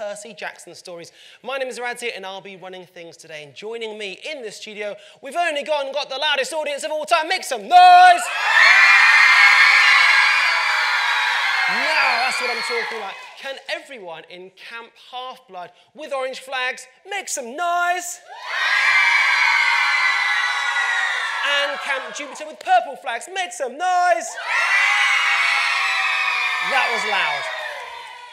Percy Jackson stories. My name is Radzi and I'll be running things today. And joining me in the studio, we've only gone and got the loudest audience of all time. Make some noise! Now, that's what I'm talking about. Can everyone in Camp Half-Blood with orange flags make some noise? And Camp Jupiter with purple flags, make some noise! That was loud.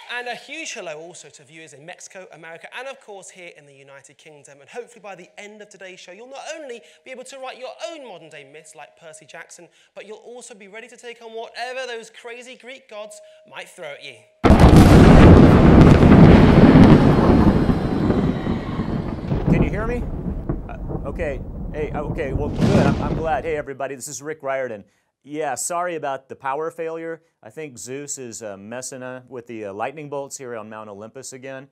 And a huge hello also to viewers in Mexico, America, and of course here in the United Kingdom. And hopefully by the end of today's show, you'll not only be able to write your own modern day myths like Percy Jackson, but you'll also be ready to take on whatever those crazy Greek gods might throw at you. Can you hear me? Uh, okay. Hey, okay, well, good. I'm, I'm glad. Hey, everybody, this is Rick Riordan. Yeah, sorry about the power failure. I think Zeus is uh, messing uh, with the uh, lightning bolts here on Mount Olympus again.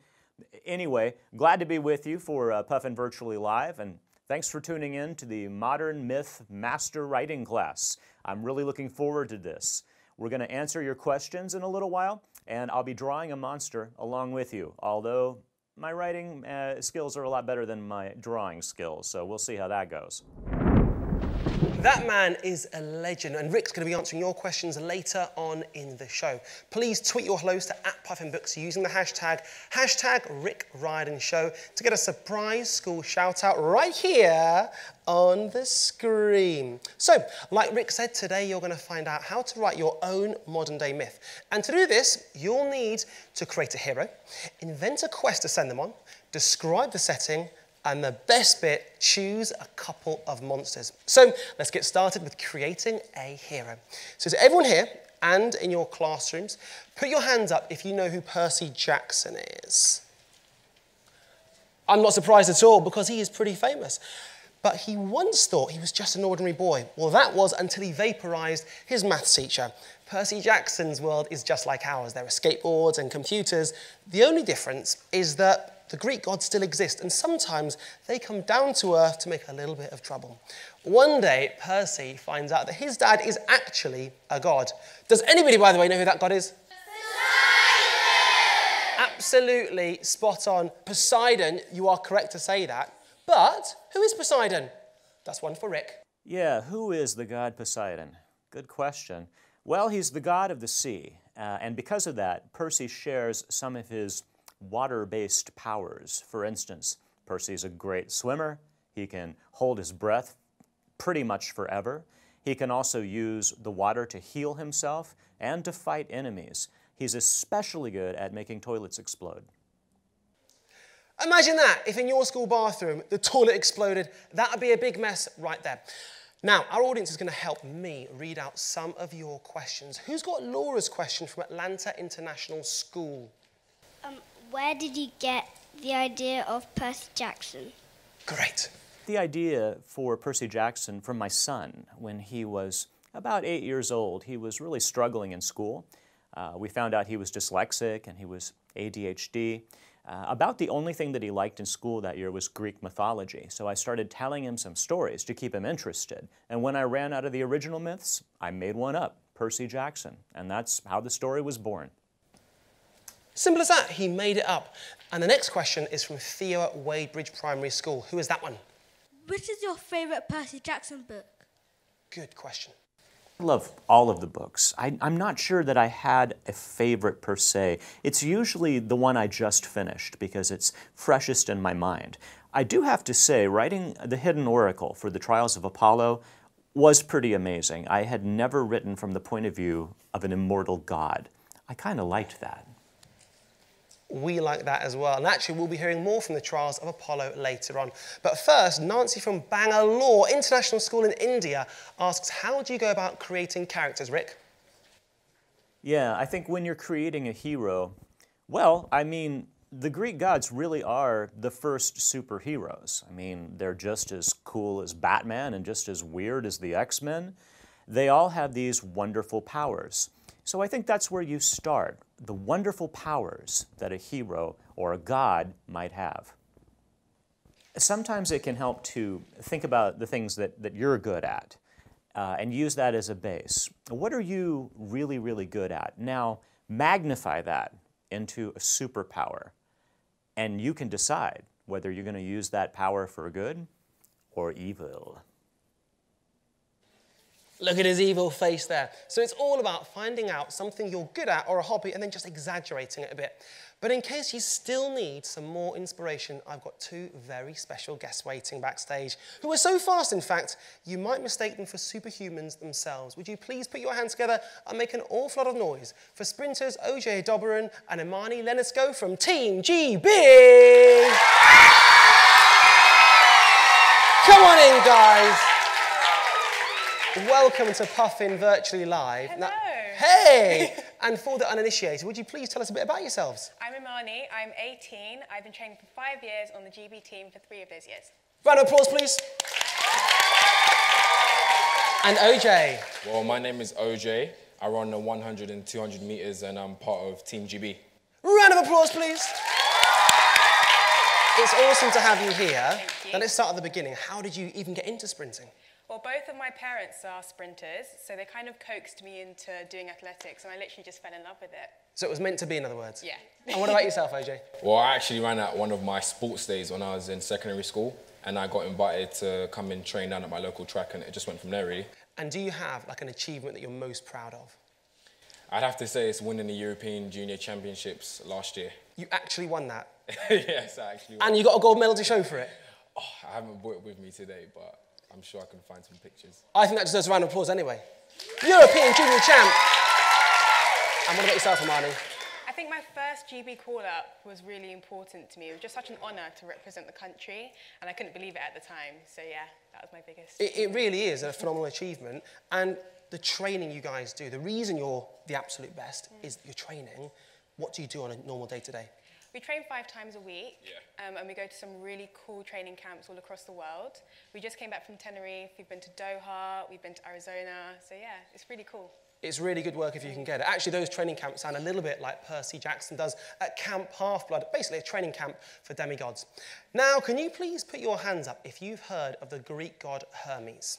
Anyway, glad to be with you for uh, Puffin Virtually Live, and thanks for tuning in to the Modern Myth Master Writing class. I'm really looking forward to this. We're going to answer your questions in a little while, and I'll be drawing a monster along with you, although my writing uh, skills are a lot better than my drawing skills, so we'll see how that goes. That man is a legend, and Rick's going to be answering your questions later on in the show. Please tweet your hellos to at Puffin Books using the hashtag, hashtag Rick Riordan Show to get a surprise school shout out right here on the screen. So, like Rick said, today you're going to find out how to write your own modern day myth. And to do this, you'll need to create a hero, invent a quest to send them on, describe the setting, and the best bit, choose a couple of monsters. So let's get started with creating a hero. So to everyone here and in your classrooms, put your hands up if you know who Percy Jackson is. I'm not surprised at all because he is pretty famous. But he once thought he was just an ordinary boy. Well, that was until he vaporized his maths teacher. Percy Jackson's world is just like ours. There are skateboards and computers. The only difference is that the Greek gods still exist, and sometimes they come down to earth to make a little bit of trouble. One day, Percy finds out that his dad is actually a god. Does anybody, by the way, know who that god is? Poseidon! Absolutely spot on. Poseidon, you are correct to say that. But who is Poseidon? That's one for Rick. Yeah, who is the god Poseidon? Good question. Well, he's the god of the sea, uh, and because of that, Percy shares some of his water-based powers. For instance, Percy's a great swimmer. He can hold his breath pretty much forever. He can also use the water to heal himself and to fight enemies. He's especially good at making toilets explode. Imagine that, if in your school bathroom the toilet exploded, that would be a big mess right there. Now, our audience is going to help me read out some of your questions. Who's got Laura's question from Atlanta International School? Um, where did you get the idea of Percy Jackson? Great. The idea for Percy Jackson from my son when he was about eight years old. He was really struggling in school. Uh, we found out he was dyslexic and he was ADHD. Uh, about the only thing that he liked in school that year was Greek mythology, so I started telling him some stories to keep him interested. And when I ran out of the original myths, I made one up, Percy Jackson, and that's how the story was born. Simple as that, he made it up. And the next question is from Theo at Wadebridge Primary School. Who is that one? Which is your favourite Percy Jackson book? Good question. I love all of the books. I, am not sure that I had a favorite per se. It's usually the one I just finished because it's freshest in my mind. I do have to say, writing The Hidden Oracle for the Trials of Apollo was pretty amazing. I had never written from the point of view of an immortal god. I kind of liked that we like that as well. And actually, we'll be hearing more from the trials of Apollo later on. But first, Nancy from Bangalore International School in India asks, how do you go about creating characters, Rick? Yeah, I think when you're creating a hero, well, I mean, the Greek gods really are the first superheroes. I mean, they're just as cool as Batman and just as weird as the X-Men. They all have these wonderful powers. So I think that's where you start, the wonderful powers that a hero or a god might have. Sometimes it can help to think about the things that, that you're good at. uh, and use that as a base. What are you really, really good at? Now, magnify that into a superpower, and you can decide whether you're going to use that power for good or evil. Look at his evil face there. So it's all about finding out something you're good at or a hobby and then just exaggerating it a bit. But in case you still need some more inspiration, I've got two very special guests waiting backstage who are so fast, in fact, you might mistake them for superhumans themselves. Would you please put your hands together and make an awful lot of noise for sprinters Ojie Edoburun and Imani Lansiquot from Team GB? Come on in, guys. Welcome to Puffin Virtually Live. Hello. hey! and for the uninitiated, would you please tell us a bit about yourselves? I'm Imani, I'm 18. I've been training for five years on the GB team for three of those years. Round of applause, please. And OJ. Well, my name is OJ. I run the 100 and 200 meters, and I'm part of Team GB. Round of applause, please. It's awesome to have you here. Thank you. Now let's start at the beginning. How did you even get into sprinting? Well, both of my parents are sprinters, so they kind of coaxed me into doing athletics, and I literally just fell in love with it. So it was meant to be, in other words. Yeah. And what about yourself, OJ? Well, I actually ran at one of my sports days when I was in secondary school, and I got invited to come and train down at my local track, and it just went from there, really. And do you have like an achievement that you're most proud of? I'd have to say it's winning the European Junior Championships last year. You actually won that. yes, I actually. won. And you got a gold medal to show for it. Oh, I haven't brought it with me today, but I'm sure I can find some pictures. I think that deserves a round of applause anyway. European Junior Champ. And what about yourself, Imani? I think my first GB call up was really important to me. It was just such an honour to represent the country, and I couldn't believe it at the time. So, yeah, that was my biggest. It, it really is a phenomenal achievement. And the training you guys do, the reason you're the absolute best is your training. What do you do on a normal day to day? We train five times a week, Yeah. um, and we go to some really cool training camps all across the world. We just came back from Tenerife, we've been to Doha, we've been to Arizona, so yeah, it's really cool. It's really good work if you can get it. Actually, those training camps sound a little bit like Percy Jackson does at Camp Half-Blood, basically a training camp for demigods. Now, can you please put your hands up if you've heard of the Greek god Hermes?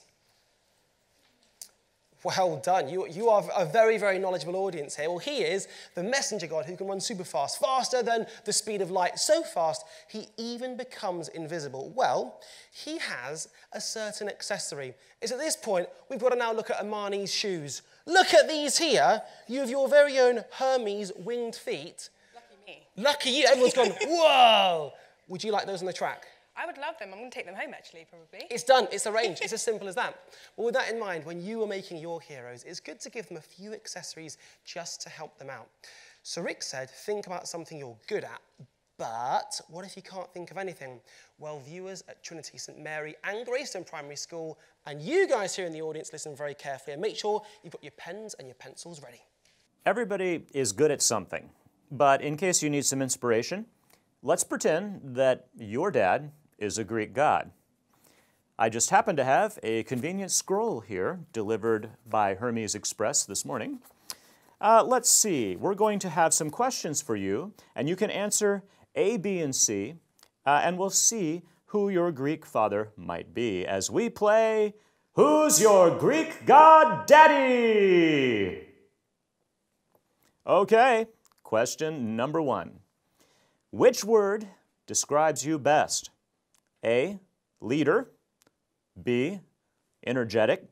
Well done. You, you are a very, very knowledgeable audience here. Well, he is the messenger god who can run super fast, faster than the speed of light, so fast he even becomes invisible. Well, he has a certain accessory. It's at this point we've got to now look at Imani's shoes. Look at these here. You have your very own Hermes winged feet. Lucky me. Lucky you. Everyone's gone, whoa. Would you like those on the track? I would love them. I'm going to take them home, actually, probably. It's done, it's arranged, it's as simple as that. Well, with that in mind, when you are making your heroes, it's good to give them a few accessories just to help them out. So Rick said, think about something you're good at, but what if you can't think of anything? Well, viewers at Trinity St Mary and Greystone Primary School, and you guys here in the audience, listen very carefully and make sure you've got your pens and your pencils ready. Everybody is good at something, but in case you need some inspiration, let's pretend that your dad is a Greek god. I just happen to have a convenient scroll here delivered by Hermes Express this morning. Uh, let's see, we're going to have some questions for you, and you can answer A, B, and C, uh, and we'll see who your Greek father might be as we play Who's Your Greek God Daddy? Okay, question number one. Which word describes you best? A. Leader. B. Energetic.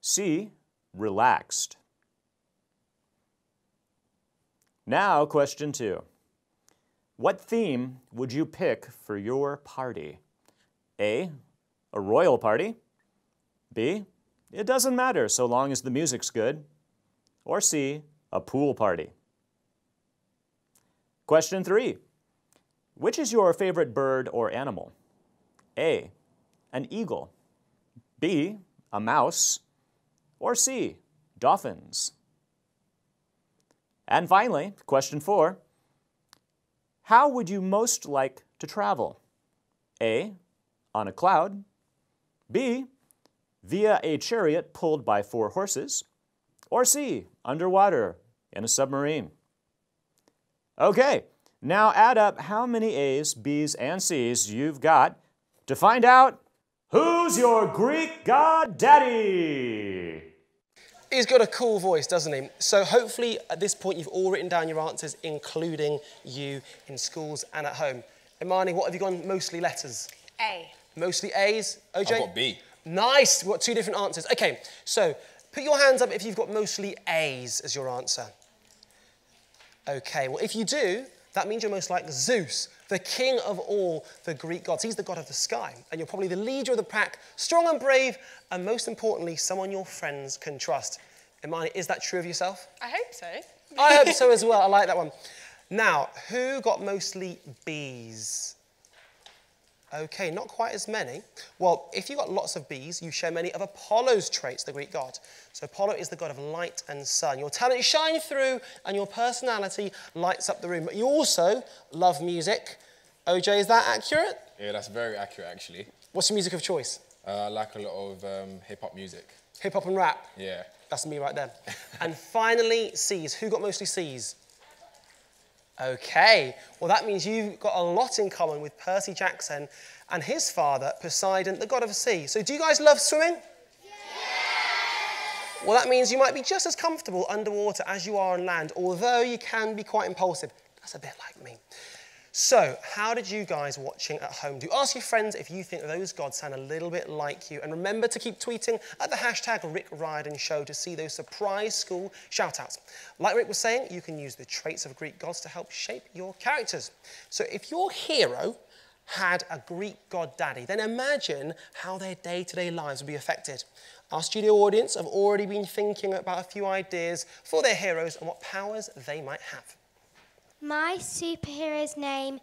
C. Relaxed. Now, question two. What theme would you pick for your party? A. A royal party. B. It doesn't matter so long as the music's good. Or C. A pool party. Question three. Which is your favorite bird or animal? A. An eagle. B. A mouse. Or C. Dolphins. And finally, question four. How would you most like to travel? A. On a cloud. B. Via a chariot pulled by four horses. Or C. Underwater in a submarine. Okay, now add up how many A's, B's, and C's you've got to find out Who's your Greek god daddy? He's got a cool voice, doesn't he? So hopefully at this point you've all written down your answers, including you in schools and at home. Imani, what have you gone mostly letters? A. Mostly A's. OJ? I've got B. Nice. We've got two different answers. Okay, so put your hands up if you've got mostly A's as your answer. Okay, well, if you do, that means you're most like Zeus, the king of all the Greek gods. He's the god of the sky, and you're probably the leader of the pack, strong and brave, and most importantly, someone your friends can trust. Imani, is that true of yourself? I hope so. I hope so as well. I like that one. Now, who got mostly B's? Okay, not quite as many. Well, if you've got lots of B's, you share many of Apollo's traits, the Greek god. So Apollo is the god of light and sun. Your talent shines through and your personality lights up the room. But you also love music. OJ, is that accurate? Yeah, that's very accurate actually. What's your music of choice? Uh, I like a lot of um, hip hop music. Hip hop and rap. Yeah. That's me right there. and finally, C's. Who got mostly C's? Okay, well, that means you've got a lot in common with Percy Jackson and his father, Poseidon, the god of the sea. So, do you guys love swimming? Yes. Well, that means you might be just as comfortable underwater as you are on land, although you can be quite impulsive. That's a bit like me. So, how did you guys watching at home do? Ask your friends if you think those gods sound a little bit like you. And remember to keep tweeting at the hashtag Rick Show to see those surprise school shoutouts. Like Rick was saying, you can use the traits of Greek gods to help shape your characters. So, if your hero had a Greek god daddy, then imagine how their day to day lives would be affected. Our studio audience have already been thinking about a few ideas for their heroes and what powers they might have. My superhero's name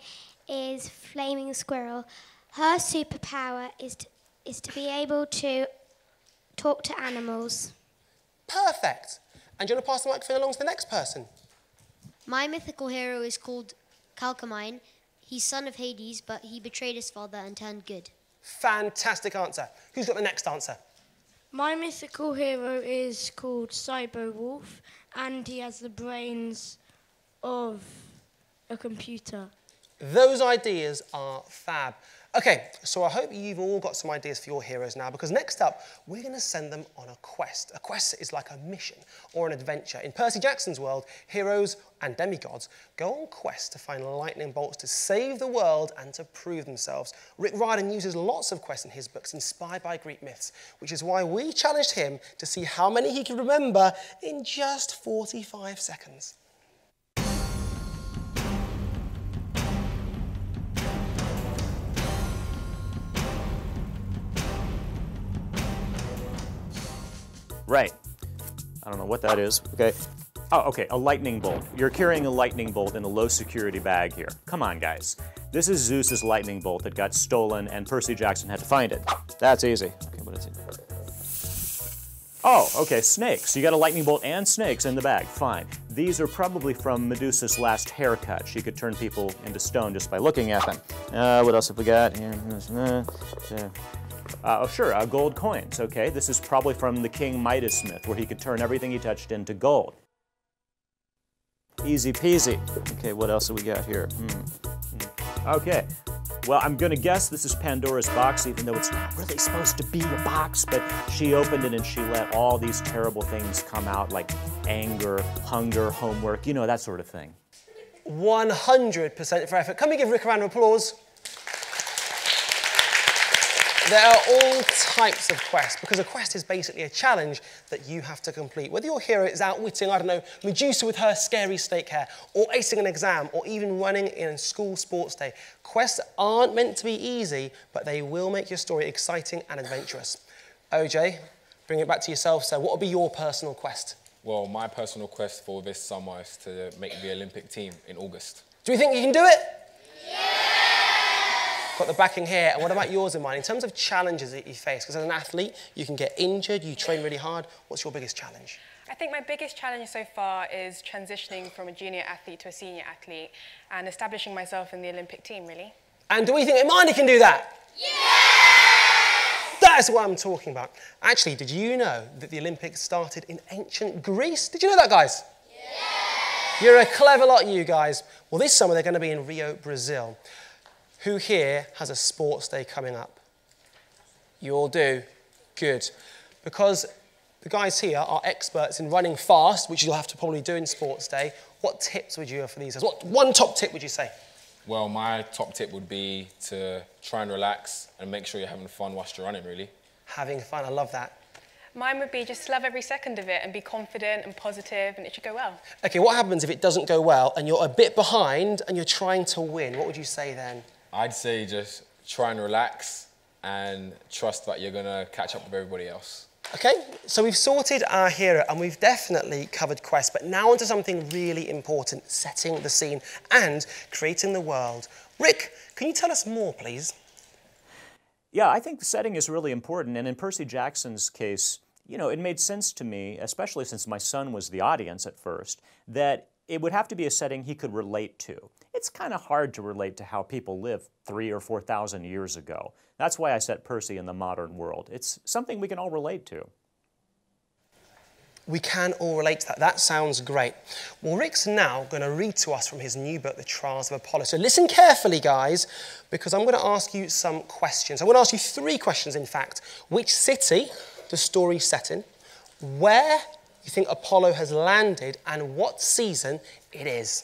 is Flaming Squirrel. Her superpower is to, is to be able to talk to animals. Perfect. And do you want to pass the microphone along to the next person? My mythical hero is called Calcamine. He's son of Hades, but he betrayed his father and turned good. Fantastic answer. Who's got the next answer? My mythical hero is called Cyber Wolf, and he has the brains of a computer. Those ideas are fab. Okay, so I hope you've all got some ideas for your heroes now because next up, we're going to send them on a quest. A quest is like a mission or an adventure. In Percy Jackson's world, heroes and demigods go on quests to find lightning bolts to save the world and to prove themselves. Rick Riordan uses lots of quests in his books inspired by Greek myths, which is why we challenged him to see how many he could remember in just 45 seconds. Right. I don't know what that is. Okay. Oh, okay, a lightning bolt. You're carrying a lightning bolt in a low security bag here. Come on, guys. This is Zeus's lightning bolt that got stolen and Percy Jackson had to find it. That's easy. Okay, what is it? Oh, okay, snakes. You got a lightning bolt and snakes in the bag. Fine. These are probably from Medusa's last haircut. She could turn people into stone just by looking at them. Uh, what else have we got here? Uh, oh, sure, uh, gold coins. Okay, this is probably from the King Midas myth, where he could turn everything he touched into gold. Easy peasy. Okay, what else have we got here? Hmm. Hmm. Okay. Well, I'm gonna guess this is Pandora's box, even though it's not really supposed to be a box, but she opened it and she let all these terrible things come out, like anger, hunger, homework, you know, that sort of thing. 100% for effort. Can we give Rick a round of applause? There are all types of quests because a quest is basically a challenge that you have to complete. Whether your hero is outwitting, I don't know, Medusa with her scary snake hair, or acing an exam, or even running in a school sports day, quests aren't meant to be easy, but they will make your story exciting and adventurous. OJ, bring it back to yourself. So, what would be your personal quest? Well, my personal quest for this summer is to make the Olympic team in August. Do you think you can do it? Got the backing here. And what about yours in mind? In terms of challenges that you face, because as an athlete, you can get injured, you train really hard. What's your biggest challenge? I think my biggest challenge so far is transitioning from a junior athlete to a senior athlete and establishing myself in the Olympic team, really. And do we think Imani can do that? Yeah! That's what I'm talking about. Actually, did you know that the Olympics started in ancient Greece? Did you know that, guys? Yeah! You're a clever lot, you guys. Well, this summer they're going to be in Rio, Brazil. Who here has a sports day coming up? You all do? Good. Because the guys here are experts in running fast, which you'll have to probably do in sports day. What tips would you have for these guys? What one top tip would you say? Well, my top tip would be to try and relax and make sure you're having fun whilst you're running, really. Having fun, I love that. Mine would be just love every second of it and be confident and positive and it should go well. Okay, what happens if it doesn't go well and you're a bit behind and you're trying to win? What would you say then? I'd say just try and relax and trust that you're going to catch up with everybody else. Okay, so we've sorted our hero and we've definitely covered Quest, but now onto something really important, setting the scene and creating the world. Rick, can you tell us more, please? Yeah, I think the setting is really important, and in Percy Jackson's case, you know, it made sense to me, especially since my son was the audience at first, that it would have to be a setting he could relate to. It's kind of hard to relate to how people lived three or 4,000 years ago. That's why I set Percy in the modern world. It's something we can all relate to. We can all relate to that. That sounds great. Well, Rick's now going to read to us from his new book, The Trials of Apollo. So listen carefully, guys, because I'm going to ask you some questions. I'm going to ask you three questions, in fact. Which city the story set in, where you think Apollo has landed, and what season it is.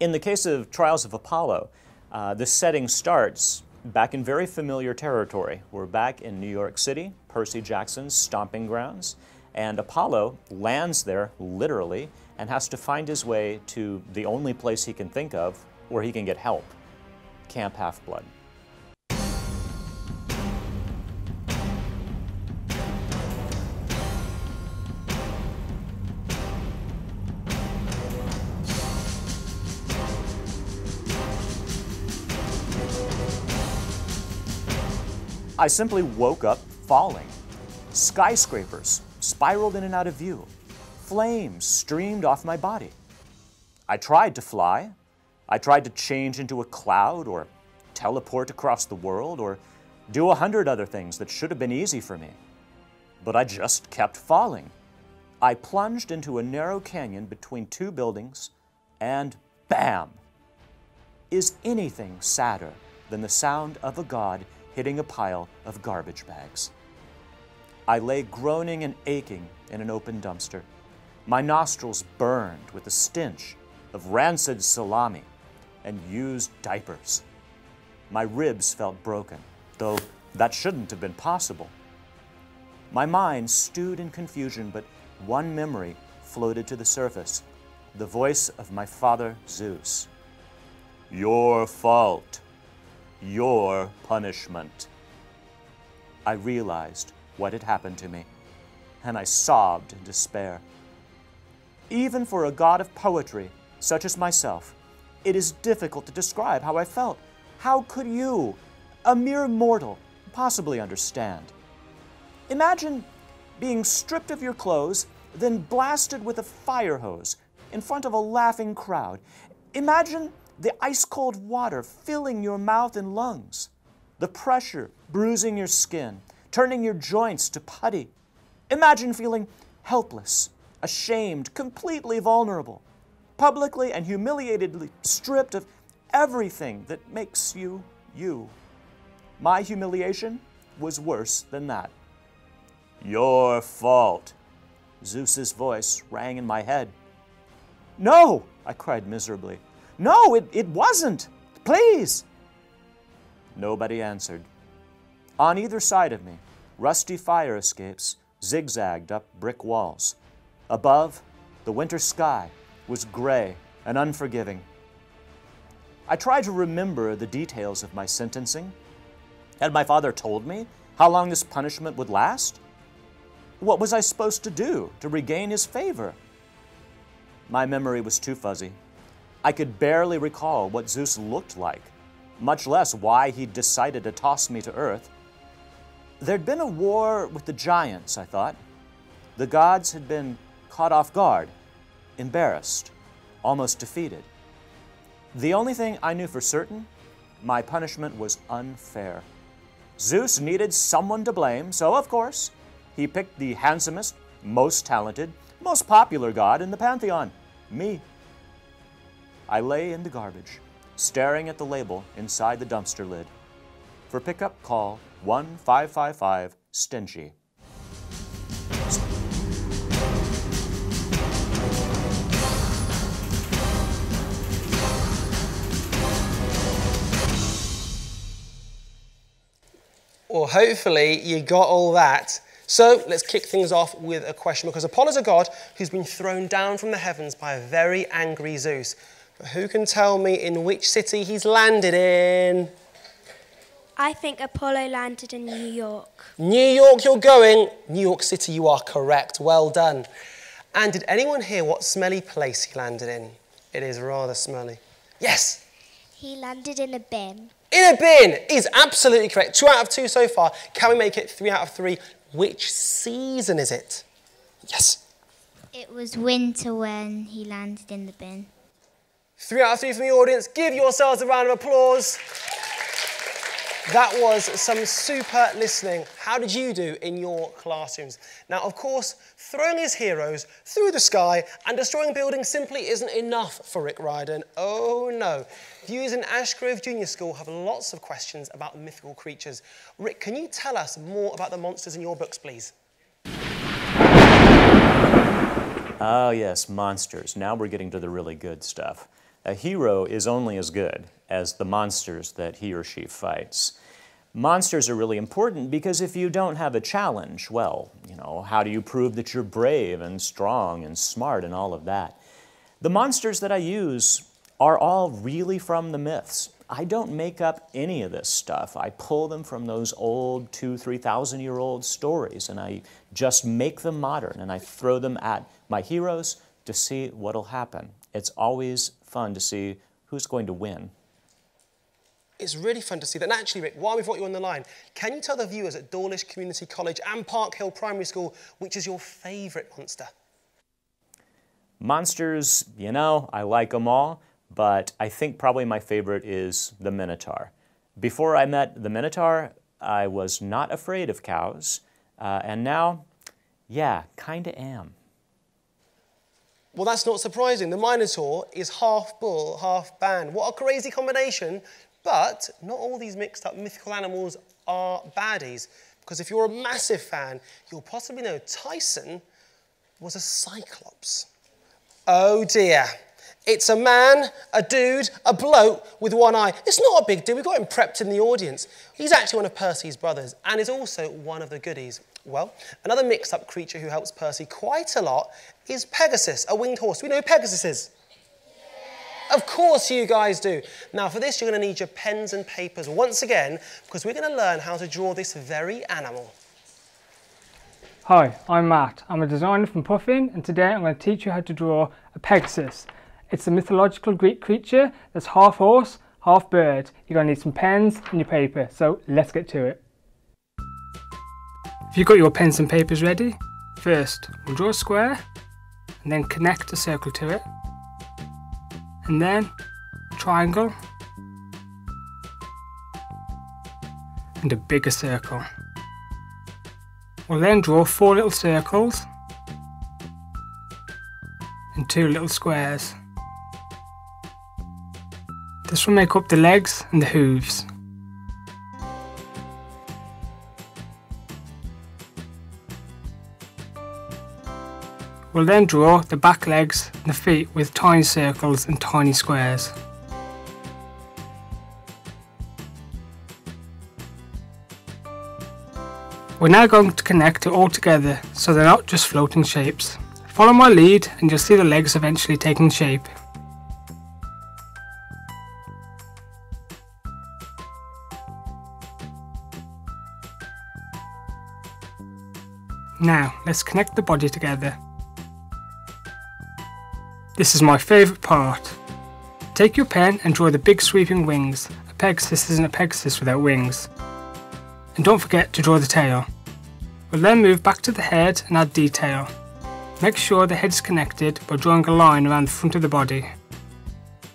In the case of Trials of Apollo, uh, the setting starts back in very familiar territory. We're back in New York City, Percy Jackson's stomping grounds, and Apollo lands there literally and has to find his way to the only place he can think of where he can get help Camp Half I simply woke up falling. Skyscrapers spiraled in and out of view. Flames streamed off my body. I tried to fly. I tried to change into a cloud or teleport across the world or do a hundred other things that should have been easy for me. But I just kept falling. I plunged into a narrow canyon between two buildings and bam! Is anything sadder than the sound of a god hitting a pile of garbage bags. I lay groaning and aching in an open dumpster. My nostrils burned with the stench of rancid salami and used diapers. My ribs felt broken, though that shouldn't have been possible. My mind stewed in confusion, but one memory floated to the surface the voice of my father, Zeus. Your fault your punishment. I realized what had happened to me, and I sobbed in despair. Even for a god of poetry, such as myself, it is difficult to describe how I felt. How could you, a mere mortal, possibly understand? Imagine being stripped of your clothes, then blasted with a fire hose in front of a laughing crowd. Imagine the ice cold water filling your mouth and lungs, the pressure bruising your skin, turning your joints to putty. Imagine feeling helpless, ashamed, completely vulnerable, publicly and humiliatedly stripped of everything that makes you you. My humiliation was worse than that. Your fault. Zeus's voice rang in my head. No, I cried miserably. No, it, it wasn't. Please. Nobody answered. On either side of me, rusty fire escapes zigzagged up brick walls. Above, the winter sky was gray and unforgiving. I tried to remember the details of my sentencing. Had my father told me how long this punishment would last? What was I supposed to do to regain his favor? My memory was too fuzzy. I could barely recall what Zeus looked like, much less why he'd decided to toss me to earth. There'd been a war with the giants, I thought. The gods had been caught off guard, embarrassed, almost defeated. The only thing I knew for certain, my punishment was unfair. Zeus needed someone to blame, so of course, he picked the handsomest, most talented, most popular god in the pantheon, me. I lay in the garbage, staring at the label inside the dumpster lid. For pickup, call 1 555 Stingy. Well, hopefully you got all that. So let's kick things off with a question because Apollo's a god who's been thrown down from the heavens by a very angry Zeus. But who can tell me in which city he's landed in? I think Apollo landed in New York. New York, you're going. New York City, you are correct. Well done. And did anyone hear what smelly place he landed in? It is rather smelly. Yes, He landed in a bin. in a bin is absolutely correct. Two out of two so far. Can we make it three out of three? Which season is it? Yes. It was winter when he landed in the bin. Three out of three from the audience. Give yourselves a round of applause. That was some super listening. How did you do in your classrooms? Now, of course, throwing his heroes through the sky and destroying buildings simply isn't enough for Rick Riordan. Oh no. Viewers in Ashgrove Junior School have lots of questions about mythical creatures. Rick, can you tell us more about the monsters in your books, please? Oh, yes, monsters. Now we're getting to the really good stuff. A hero is only as good as the monsters that he or she fights. Monsters are really important because if you don't have a challenge, well, you know, how do you prove that you're brave and strong and smart and all of that? The monsters that I use are all really from the myths. I don't make up any of this stuff. I pull them from those old two, three thousand year old stories and I just make them modern and I throw them at my heroes to see what'll happen. It's always fun to see who's going to win. It's really fun to see that. And actually, Rick, while we've got you on the line, can you tell the viewers at Dawlish Community College and Park Hill Primary School which is your favourite monster? Monsters, you know, I like them all, but I think probably my favorite is the Minotaur. Before I met the Minotaur, I was not afraid of cows, uh, and now, yeah, kinda am. Well, that's not surprising. The Minotaur is half bull, half band. What a crazy combination. But not all these mixed up mythical animals are baddies. Because if you're a massive fan, you'll possibly know Tyson was a cyclops. Oh dear. It's a man, a dude, a bloke with one eye. It's not a big deal. We've got him prepped in the audience. He's actually one of Percy's brothers and is also one of the goodies. Well, another mixed up creature who helps Percy quite a lot is Pegasus, a winged horse. Do we know who Pegasus is? Of course you guys do. Now for this you're going to need your pens and papers once again because we're going to learn how to draw this very animal. Hi, I'm Matt. I'm a designer from Puffin and today I'm going to teach you how to draw a Pegasus. It's a mythological Greek creature that's half horse, half bird. You're going to need some pens and your paper, so let's get to it. If you've got your pens and papers ready, first we'll draw a square and then connect a circle to it and then triangle and a bigger circle. We'll then draw four little circles and two little squares. This will make up the legs and the hooves. We'll then draw the back legs and the feet with tiny circles and tiny squares. We're now going to connect it all together so they're not just floating shapes. Follow my lead and you'll see the legs eventually taking shape. Now, let's connect the body together. This is my favourite part. Take your pen and draw the big sweeping wings. A Pegasus isn't a Pegasus without wings. And don't forget to draw the tail. We'll then move back to the head and add detail. Make sure the head is connected by drawing a line around the front of the body.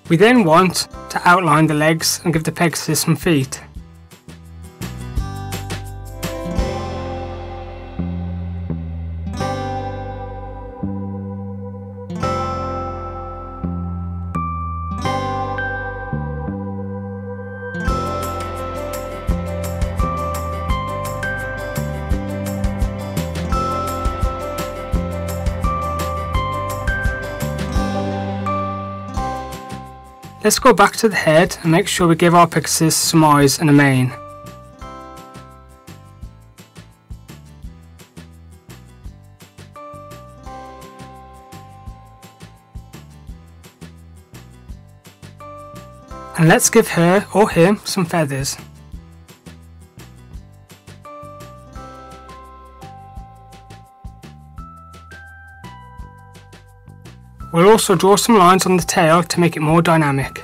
We then want to outline the legs and give the Pegasus some feet. Let's go back to the head and make sure we give our Pegasus some eyes and a mane. And let's give her or him some feathers. We'll also draw some lines on the tail to make it more dynamic.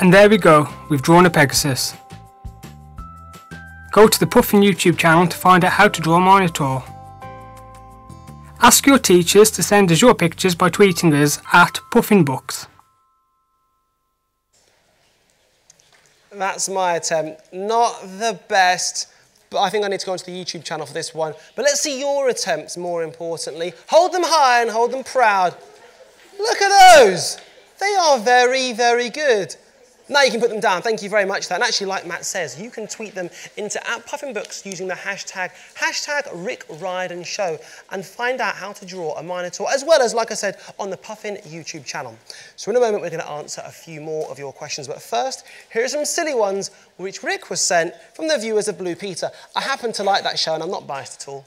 And there we go, we've drawn a Pegasus. Go to the Puffin YouTube channel to find out how to draw a Minotaur. Ask your teachers to send us your pictures by tweeting us at PuffinBooks. That's my attempt. Not the best, but I think I need to go onto the YouTube channel for this one. But let's see your attempts more importantly. Hold them high and hold them proud. Look at those. They are very, very good. Now you can put them down. Thank you very much for that. And actually, like Matt says, you can tweet them into at Puffin Books using the hashtag, hashtag Rick Riordan Show and find out how to draw a Minotaur, as well as, like I said, on the Puffin YouTube channel. So in a moment, we're going to answer a few more of your questions. But first, here are some silly ones which Rick was sent from the viewers of Blue Peter. I happen to like that show and I'm not biased at all.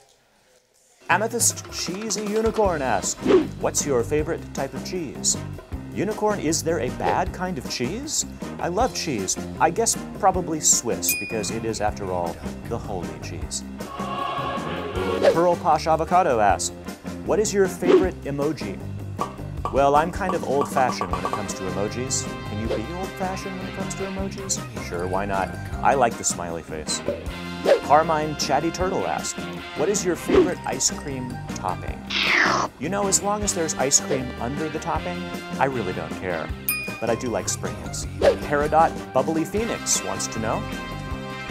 Amethyst Cheesy Unicorn asks, What's your favorite type of cheese? Unicorn, is there a bad kind of cheese? I love cheese. I guess probably Swiss, because it is, after all, the holy cheese. Pearl Posh Avocado asks, What is your favorite emoji? Well, I'm kind of old fashioned when it comes to emojis. Can you be old fashioned when it comes to emojis? Sure, why not? I like the smiley face. Carmine Chatty Turtle asks, What is your favorite ice cream topping? You know, as long as there's ice cream under the topping, I really don't care. But I do like sprinkles. Peridot Bubbly Phoenix wants to know,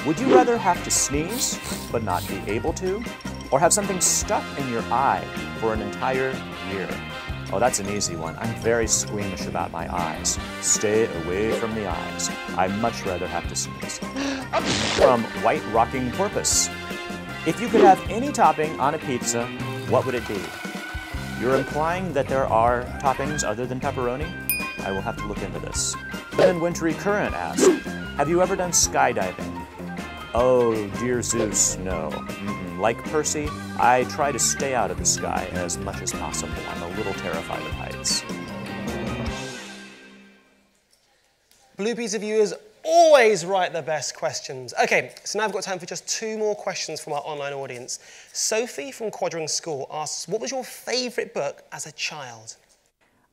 Would you rather have to sneeze, but not be able to? Or have something stuck in your eye for an entire year? Oh, that's an easy one. I'm very squeamish about my eyes. Stay away from the eyes. I'd much rather have to sneeze. From White Rocking Porpoise. If you could have any topping on a pizza, what would it be? You're implying that there are toppings other than pepperoni? I will have to look into this. Then Wintry Current asks, Have you ever done skydiving? Oh, dear Zeus, no. Mm-mm. Like Percy, I try to stay out of the sky as much as possible. I'm a little terrified of heights. Blue Peter viewers always write the best questions. Okay, so now I've got time for just two more questions from our online audience. Sophie from Quadring School asks, what was your favourite book as a child?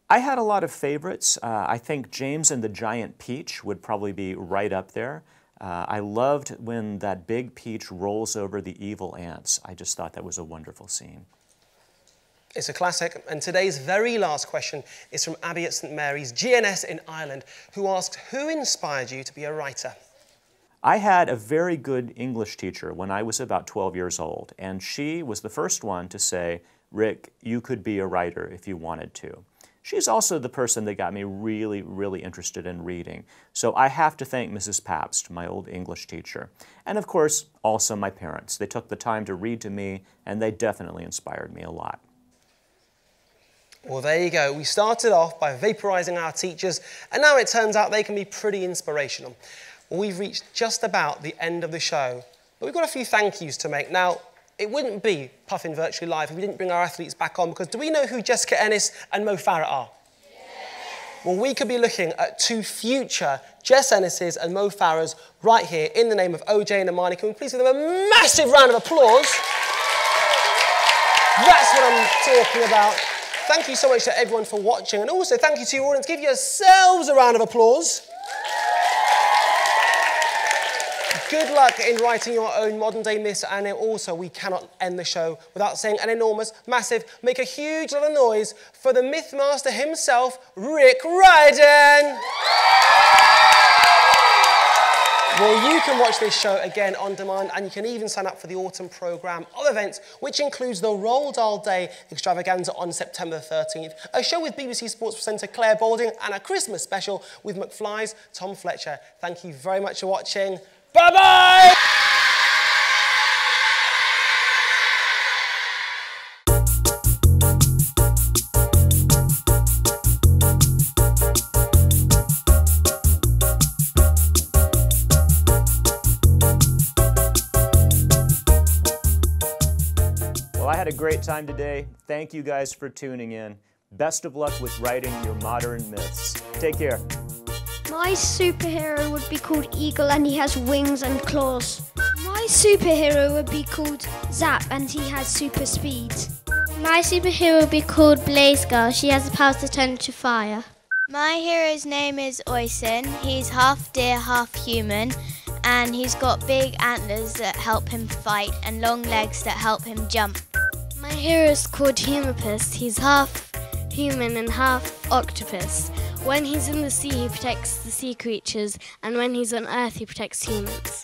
I had a lot of favorites. Uh, I think James and the Giant Peach would probably be right up there. Uh, I loved when that big peach rolls over the evil ants. I just thought that was a wonderful scene. It's a classic. And today's very last question is from Abby at St Mary's, GNS in Ireland, who asked, Who inspired you to be a writer? I had a very good English teacher when I was about 12 years old, and she was the first one to say, Rick, you could be a writer if you wanted to. She's also the person that got me really, really interested in reading. So I have to thank Mrs. Pabst, my old English teacher. And of course, also my parents. They took the time to read to me, and they definitely inspired me a lot. Well, there you go. We started off by vaporizing our teachers, and now it turns out they can be pretty inspirational. Well, we've reached just about the end of the show, but we've got a few thank yous to make. Now, it wouldn't be Puffin Virtually Live if we didn't bring our athletes back on, because do we know who Jessica Ennis and Mo Farah are? Well, we could be looking at two future Jess Ennis's and Mo Farah's right here in the name of OJ and Imani. Can we please give them a massive round of applause? That's what I'm talking about. Thank you so much to everyone for watching, and also thank you to your audience. Give yourselves a round of applause. Good luck in writing your own modern day myths, and also we cannot end the show without saying an enormous, massive, make a huge lot of noise for the Mythmaster himself, Rick Riordan. Well, you can watch this show again on demand, and you can even sign up for the autumn programme of events, which includes the Roald Dahl Day extravaganza on September 13th, a show with BBC Sports presenter Clare Balding, and a Christmas special with McFly's Tom Fletcher. Thank you very much for watching. Bye-bye! Well, I had a great time today. Thank you guys for tuning in. Best of luck with writing your modern myths. Take care. My superhero would be called Eagle and he has wings and claws. My superhero would be called Zap and he has super speed. My superhero would be called Blaze Girl. She has the power to turn into fire. My hero's name is Oisin. He's half deer, half human, and he's got big antlers that help him fight and long legs that help him jump. My hero is called Humopus. He's half human and half octopus. When he's in the sea, he protects the sea creatures, and when he's on Earth, he protects humans.